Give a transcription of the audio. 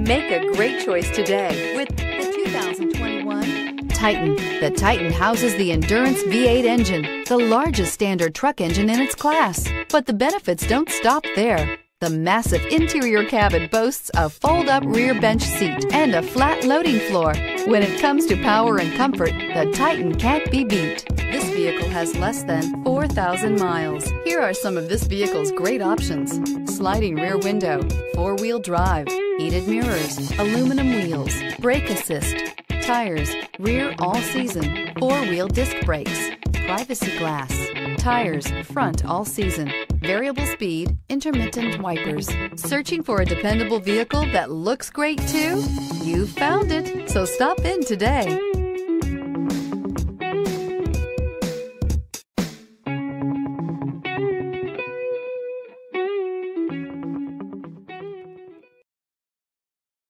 Make a great choice today with the 2021 Titan. The Titan houses the Endurance V8 engine, the largest standard truck engine in its class. But the benefits don't stop there. The massive interior cabin boasts a fold-up rear bench seat and a flat loading floor. When it comes to power and comfort, the Titan can't be beat. This vehicle has less than 4,000 miles. Here are some of this vehicle's great options. Sliding rear window, four-wheel drive, heated mirrors, aluminum wheels, brake assist, tires, rear all season, four-wheel disc brakes, privacy glass, tires, front all season, variable speed, intermittent wipers. Searching for a dependable vehicle that looks great too? You found it, so stop in today.